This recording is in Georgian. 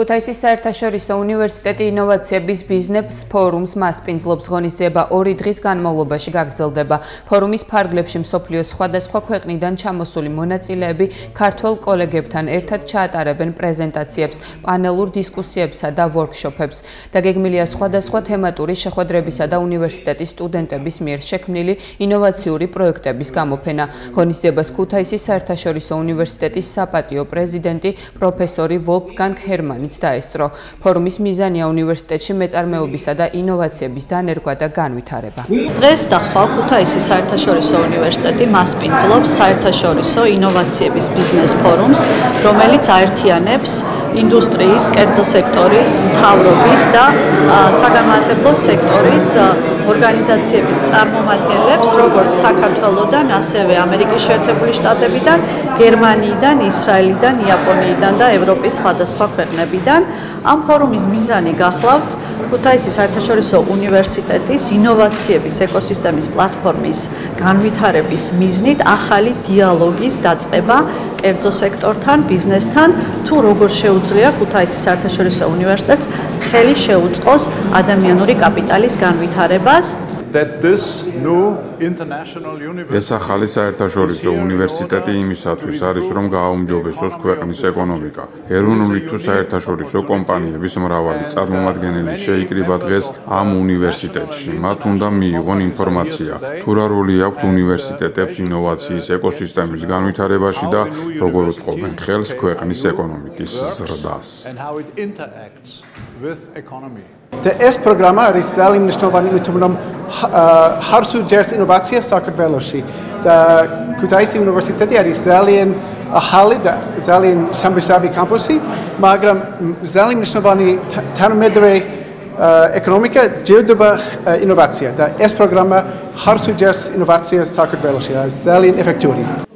ქუთაისის საერთაშორისო უნივერსიტეტი ინოვაციების ბიზნეს ფორუმს მასპინძლობს ღონისძიება ორი დღის განმავლობაში გაგრძელდება. ფორუმის ფარგლებში მსოფლიოს სხვადასხვა ქვეყნიდან ჩამოსული მონაწილეები ქართველ კოლეგებთან ერთად ჩაატარებენ პრეზენტაციებს, პანელურ დისკუსიებსა და ვორქშოპებს. დაგეგმილია სხვადასხვა თემატური შეხვედრებისა და უნივერსიტეტის სტუდენტების მიერ შექმნილი ინოვაციური პროექტების გამოფენა. ღონისძიებას ქუთაისის საერთაშორისო უნივერსიტეტის საპატიო პრეზიდენტი პროფესორი ვოლფგანგ ჰერმანი რომელიც დაესწრო. ფორუმის მიზანია უნივერსიტეტში მეწარმეობისა და ინოვაციების დანერგვა და განვითარება. დღეს და ხვალ ქუთაისის საერთაშორისო უნივერსიტეტი მასპინძლობს საერთაშორისო ინოვაციების ბიზნეს ფორუმს, რომელიც აერთიანებს ინდუსტრიის, კერძო სექტორის, მთავრობის და საგამართლებლო სექტორის ორგანიზაციების წარმომადგენლებს, როგორც საქართველოსდან, ასევე ამერიკის შეერთებული შტატებიდან, გერმანიიდან, ისრაელიდან, იაპონიიდან და ევროპის სხვადასხვა ქვეყნებიდან. ამ ფორუმის მიზანი გახლავთ ქუთაისის საერთაშორისო უნივერსიტეტის ინოვაციების ეკოსისტემის პლატფორმის განვითარების მიზნით ახალი დიალოგის დაწყება კერძო სექტორთან, ბიზნესთან, თუ როგორ შეუძლია ქუთაისის საერთაშორისო უნივერსიტეტს ხელი შეუწყოს ადამიანური კაპიტალის განვითარებას that this new international university ეს ახალი საერთაშორისო უნივერსიტეტი იმისათვის არის რომ გააუმჯობესოს ქვეყნის ეკონომიკა. ეროვნული თუ საერთაშორისო კომპანიების მრავალი წარმომადგენელი შეიკრიბა დღეს ამ უნივერსიტეტში. მათ უნდა მიიღონ ინფორმაცია თუ რა როლი აქვს უნივერსიტეტებს ინოვაციის ეკოსისტემის განვითარებაში და როგორ უწყობენ ხელს ქვეყნის ეკონომიკის ზრდას. და ეს Te S programa i ställning med snabbare utomdom har så just innovatia uh, saker veloci. A hali da zelin sambeštavi kampusi, magram zelin mišnovani termedre uh, ekonomika djevdeba uh, inovacija, da es programa harsu džers inovacija sakrat veloši, da efekturi.